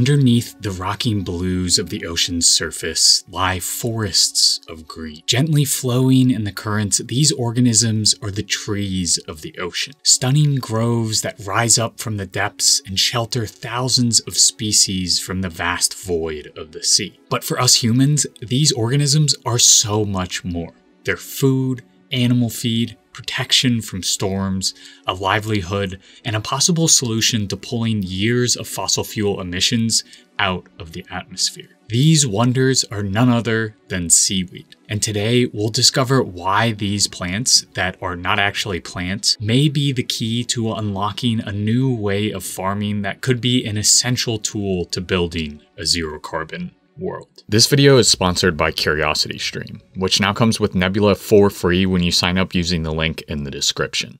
underneath the rocking blues of the ocean's surface lie forests of green. Gently flowing in the currents, these organisms are the trees of the ocean. Stunning groves that rise up from the depths and shelter thousands of species from the vast void of the sea. But for us humans, these organisms are so much more. They're food, animal feed, protection from storms, a livelihood, and a possible solution to pulling years of fossil fuel emissions out of the atmosphere. These wonders are none other than seaweed. And today we'll discover why these plants, that are not actually plants, may be the key to unlocking a new way of farming that could be an essential tool to building a zero carbon world. This video is sponsored by CuriosityStream, which now comes with Nebula for free when you sign up using the link in the description.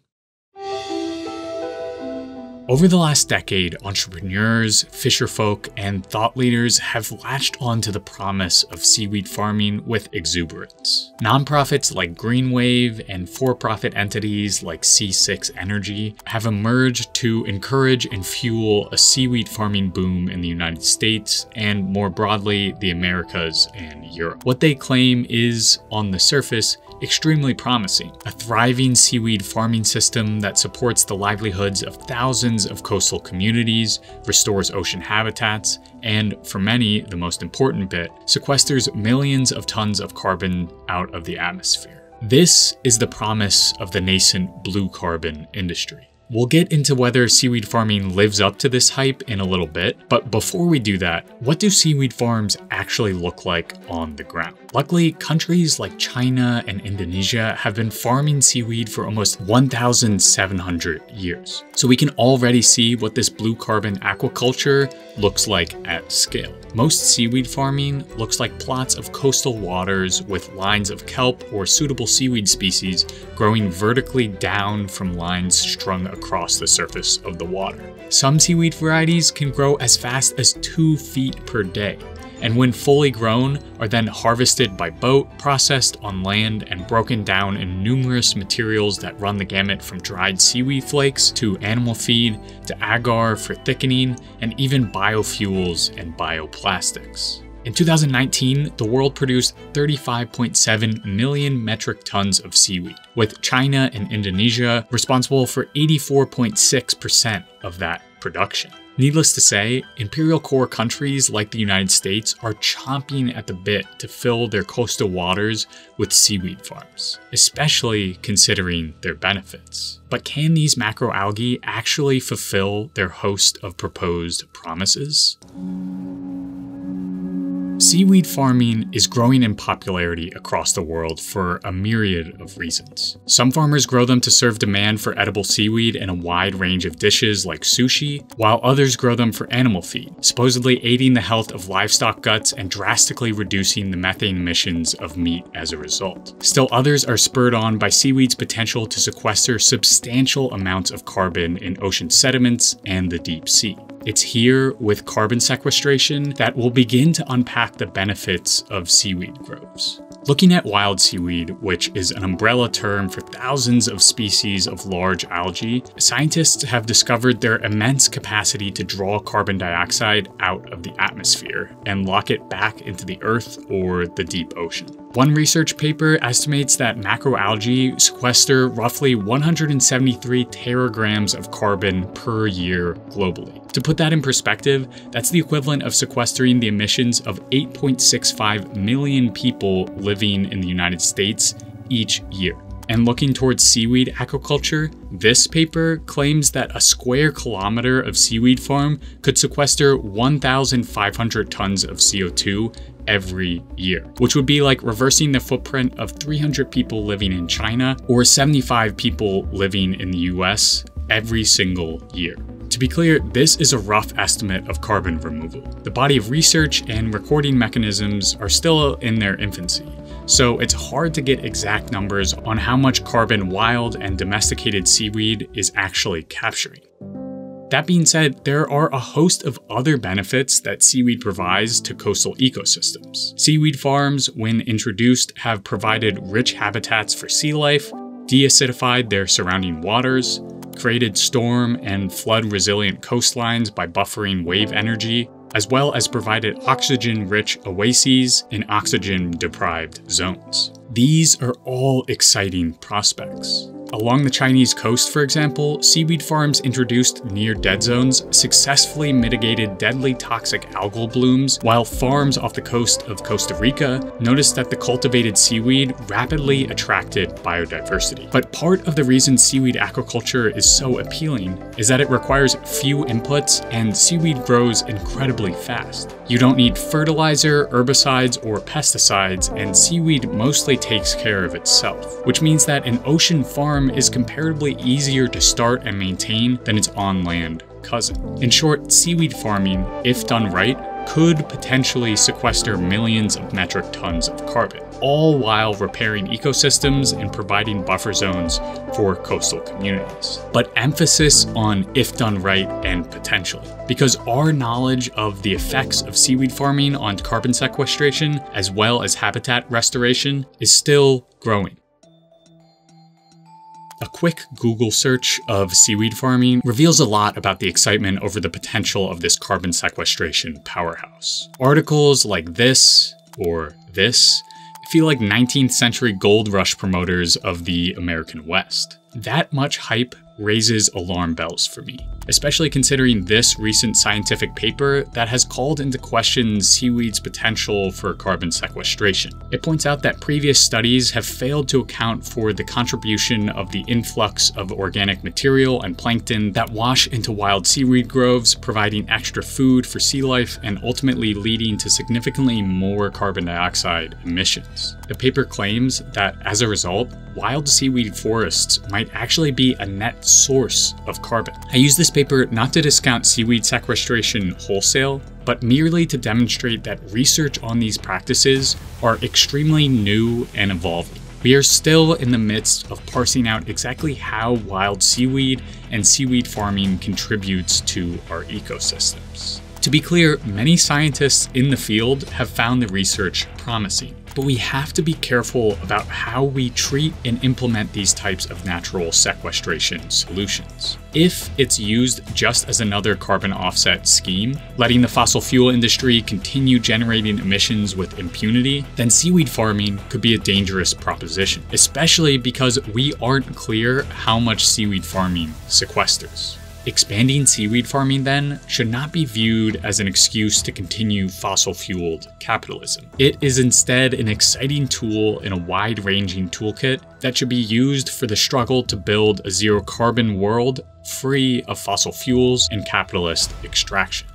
Over the last decade, entrepreneurs, fisherfolk, and thought leaders have latched onto the promise of seaweed farming with exuberance. Nonprofits like Greenwave and for-profit entities like Sea6 Energy have emerged to encourage and fuel a seaweed farming boom in the United States and more broadly the Americas and Europe. What they claim is, on the surface, extremely promising. A thriving seaweed farming system that supports the livelihoods of thousands of coastal communities, restores ocean habitats, and for many, the most important bit, sequesters millions of tons of carbon out of the atmosphere. This is the promise of the nascent blue carbon industry. We'll get into whether seaweed farming lives up to this hype in a little bit, but before we do that, what do seaweed farms actually look like on the ground? Luckily, countries like China and Indonesia have been farming seaweed for almost 1,700 years. So we can already see what this blue carbon aquaculture looks like at scale. Most seaweed farming looks like plots of coastal waters with lines of kelp or suitable seaweed species growing vertically down from lines strung across the surface of the water. Some seaweed varieties can grow as fast as 2 feet per day, and when fully grown are then harvested by boat, processed on land, and broken down in numerous materials that run the gamut from dried seaweed flakes to animal feed to agar for thickening and even biofuels and bioplastics. In 2019, the world produced 35.7 million metric tons of seaweed, with China and Indonesia responsible for 84.6% of that production. Needless to say, imperial core countries like the United States are chomping at the bit to fill their coastal waters with seaweed farms, especially considering their benefits. But can these macroalgae actually fulfill their host of proposed promises? Seaweed farming is growing in popularity across the world for a myriad of reasons. Some farmers grow them to serve demand for edible seaweed in a wide range of dishes like sushi, while others grow them for animal feed, supposedly aiding the health of livestock guts and drastically reducing the methane emissions of meat as a result. Still others are spurred on by seaweed's potential to sequester substantial amounts of carbon in ocean sediments and the deep sea. It's here with carbon sequestration that we'll begin to unpack the benefits of seaweed groves. Looking at wild seaweed, which is an umbrella term for thousands of species of large algae, scientists have discovered their immense capacity to draw carbon dioxide out of the atmosphere and lock it back into the earth or the deep ocean. One research paper estimates that macroalgae sequester roughly 173 teragrams of carbon per year globally. To put that in perspective, that's the equivalent of sequestering the emissions of 8.65 million people living in the United States each year. And looking towards seaweed aquaculture, this paper claims that a square kilometer of seaweed farm could sequester 1,500 tons of CO2 every year, which would be like reversing the footprint of 300 people living in China or 75 people living in the US every single year. To be clear, this is a rough estimate of carbon removal. The body of research and recording mechanisms are still in their infancy, so it's hard to get exact numbers on how much carbon wild and domesticated seaweed is actually capturing. That being said, there are a host of other benefits that seaweed provides to coastal ecosystems. Seaweed farms, when introduced, have provided rich habitats for sea life, deacidified their surrounding waters, created storm and flood resilient coastlines by buffering wave energy, as well as provided oxygen-rich oases in oxygen-deprived zones. These are all exciting prospects. Along the Chinese coast, for example, seaweed farms introduced near dead zones successfully mitigated deadly toxic algal blooms, while farms off the coast of Costa Rica noticed that the cultivated seaweed rapidly attracted biodiversity. But part of the reason seaweed aquaculture is so appealing is that it requires few inputs and seaweed grows incredibly fast. You don't need fertilizer, herbicides, or pesticides, and seaweed mostly takes care of itself, which means that an ocean farm is comparatively easier to start and maintain than its on land cousin. In short, seaweed farming, if done right, could potentially sequester millions of metric tons of carbon, all while repairing ecosystems and providing buffer zones for coastal communities. But emphasis on if done right and potentially, because our knowledge of the effects of seaweed farming on carbon sequestration, as well as habitat restoration, is still growing. A quick Google search of seaweed farming reveals a lot about the excitement over the potential of this carbon sequestration powerhouse. Articles like this or this feel like 19th century gold rush promoters of the American West. That much hype raises alarm bells for me, especially considering this recent scientific paper that has called into question seaweed's potential for carbon sequestration. It points out that previous studies have failed to account for the contribution of the influx of organic material and plankton that wash into wild seaweed groves, providing extra food for sea life and ultimately leading to significantly more carbon dioxide emissions. The paper claims that as a result, wild seaweed forests might actually be a net source of carbon. I use this paper not to discount seaweed sequestration wholesale, but merely to demonstrate that research on these practices are extremely new and evolving. We are still in the midst of parsing out exactly how wild seaweed and seaweed farming contributes to our ecosystems. To be clear, many scientists in the field have found the research promising but we have to be careful about how we treat and implement these types of natural sequestration solutions. If it's used just as another carbon offset scheme, letting the fossil fuel industry continue generating emissions with impunity, then seaweed farming could be a dangerous proposition, especially because we aren't clear how much seaweed farming sequesters. Expanding seaweed farming, then, should not be viewed as an excuse to continue fossil fueled capitalism. It is instead an exciting tool in a wide ranging toolkit that should be used for the struggle to build a zero carbon world free of fossil fuels and capitalist extraction.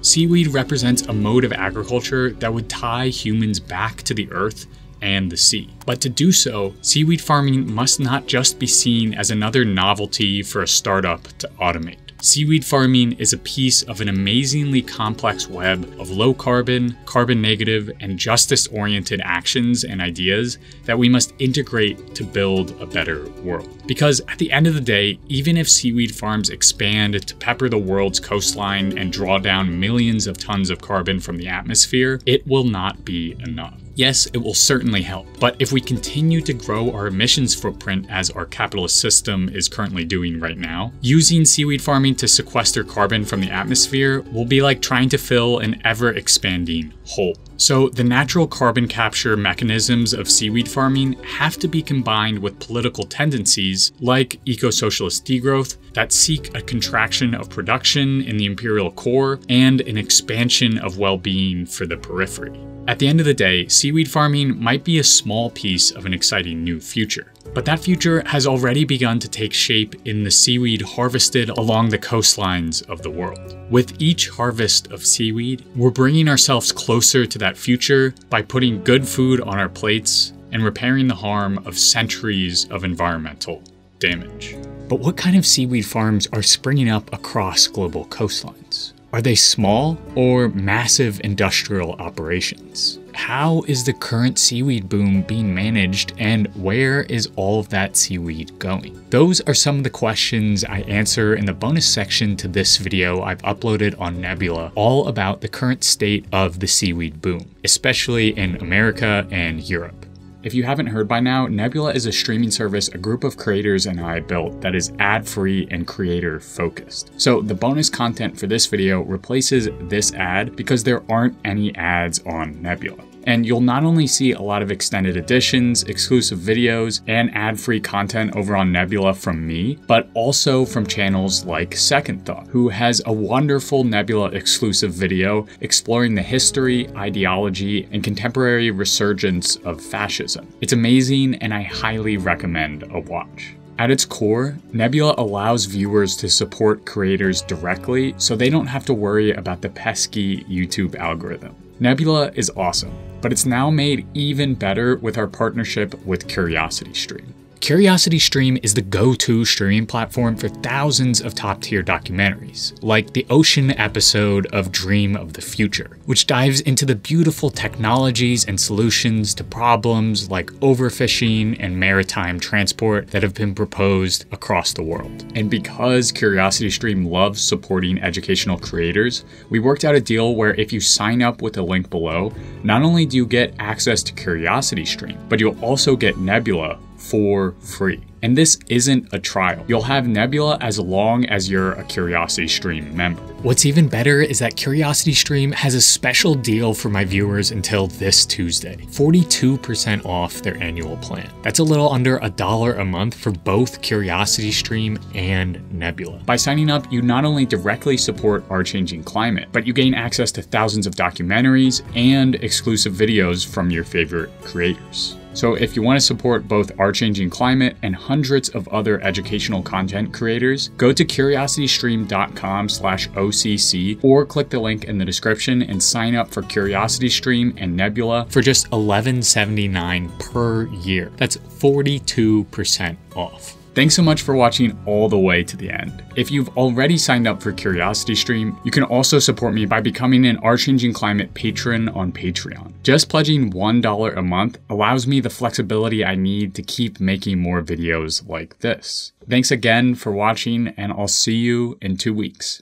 Seaweed represents a mode of agriculture that would tie humans back to the earth and the sea. But to do so, seaweed farming must not just be seen as another novelty for a startup to automate. Seaweed farming is a piece of an amazingly complex web of low carbon, carbon negative, and justice oriented actions and ideas that we must integrate to build a better world. Because at the end of the day, even if seaweed farms expand to pepper the world's coastline and draw down millions of tons of carbon from the atmosphere, it will not be enough. Yes, it will certainly help, but if we continue to grow our emissions footprint as our capitalist system is currently doing right now, using seaweed farming to sequester carbon from the atmosphere will be like trying to fill an ever expanding hole. So, the natural carbon capture mechanisms of seaweed farming have to be combined with political tendencies like eco socialist degrowth that seek a contraction of production in the imperial core and an expansion of well being for the periphery. At the end of the day, seaweed farming might be a small piece of an exciting new future. But that future has already begun to take shape in the seaweed harvested along the coastlines of the world. With each harvest of seaweed, we're bringing ourselves closer to that future by putting good food on our plates and repairing the harm of centuries of environmental damage. But what kind of seaweed farms are springing up across global coastlines? Are they small or massive industrial operations? How is the current seaweed boom being managed and where is all of that seaweed going? Those are some of the questions I answer in the bonus section to this video I've uploaded on Nebula all about the current state of the seaweed boom, especially in America and Europe. If you haven't heard by now, Nebula is a streaming service a group of creators and I built that is ad-free and creator focused. So the bonus content for this video replaces this ad because there aren't any ads on Nebula. And you'll not only see a lot of extended editions, exclusive videos, and ad-free content over on Nebula from me, but also from channels like Second Thought, who has a wonderful Nebula exclusive video exploring the history, ideology, and contemporary resurgence of fascism. It's amazing and I highly recommend a watch. At its core, Nebula allows viewers to support creators directly so they don't have to worry about the pesky YouTube algorithm. Nebula is awesome, but it's now made even better with our partnership with CuriosityStream. CuriosityStream is the go-to streaming platform for thousands of top-tier documentaries, like the Ocean episode of Dream of the Future, which dives into the beautiful technologies and solutions to problems like overfishing and maritime transport that have been proposed across the world. And because CuriosityStream loves supporting educational creators, we worked out a deal where if you sign up with the link below, not only do you get access to CuriosityStream, but you'll also get Nebula for free. And this isn't a trial. You'll have Nebula as long as you're a CuriosityStream member. What's even better is that CuriosityStream has a special deal for my viewers until this Tuesday. 42% off their annual plan. That's a little under a dollar a month for both CuriosityStream and Nebula. By signing up, you not only directly support our changing climate, but you gain access to thousands of documentaries and exclusive videos from your favorite creators. So if you want to support both Our Changing Climate and hundreds of other educational content creators, go to curiositystream.com slash OCC or click the link in the description and sign up for CuriosityStream and Nebula for just $11.79 per year. That's 42% off. Thanks so much for watching all the way to the end. If you've already signed up for CuriosityStream, you can also support me by becoming an Our Changing Climate patron on Patreon. Just pledging $1 a month allows me the flexibility I need to keep making more videos like this. Thanks again for watching and I'll see you in two weeks.